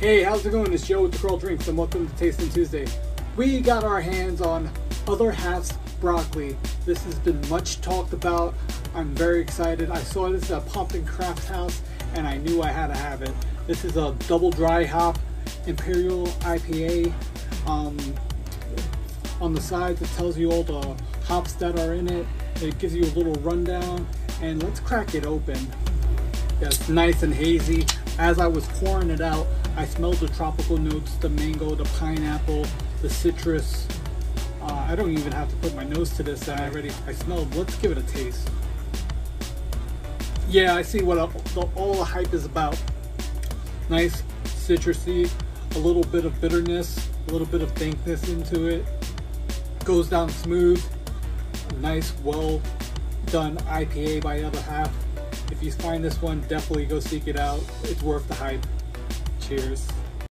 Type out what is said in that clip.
Hey, how's it going? It's Joe with the Crawl Drinks, and welcome to Tasting Tuesday. We got our hands on Other Half's broccoli. This has been much talked about. I'm very excited. I saw this at Pumpkin Craft House, and I knew I had to have it. This is a double dry hop Imperial IPA. Um, on the sides, it tells you all the hops that are in it. It gives you a little rundown, and let's crack it open. It's nice and hazy. As I was pouring it out, I smelled the tropical notes, the mango, the pineapple, the citrus. Uh, I don't even have to put my nose to this. I already I smelled. Let's give it a taste. Yeah, I see what all the, all the hype is about. Nice citrusy, a little bit of bitterness, a little bit of dankness into it. Goes down smooth. Nice, well done IPA by the Other Half. If you find this one, definitely go seek it out. It's worth the hype. Cheers.